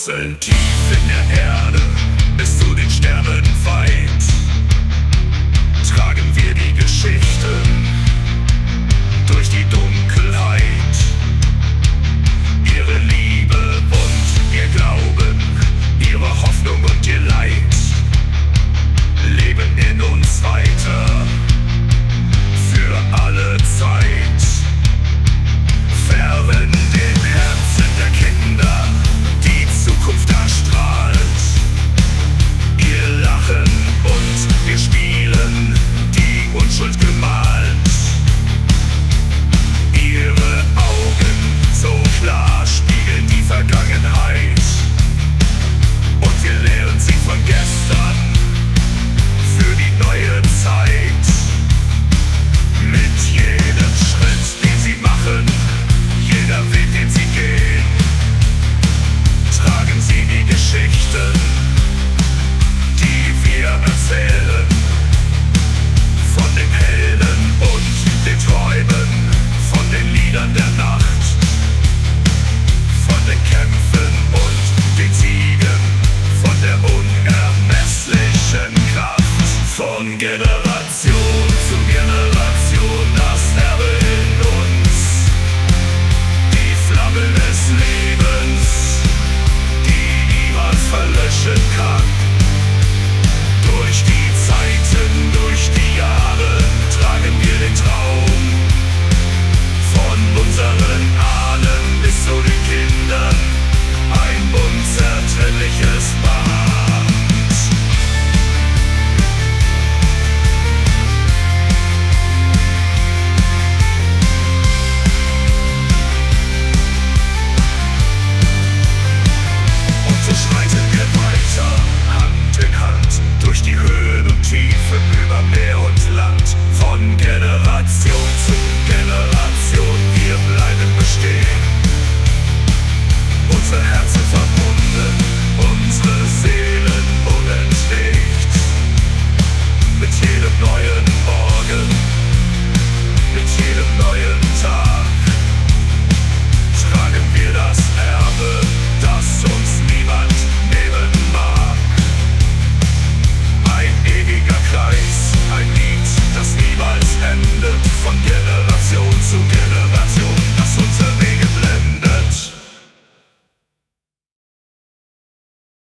Wurzeln tief in der Erde bist du den Sternen fein. together.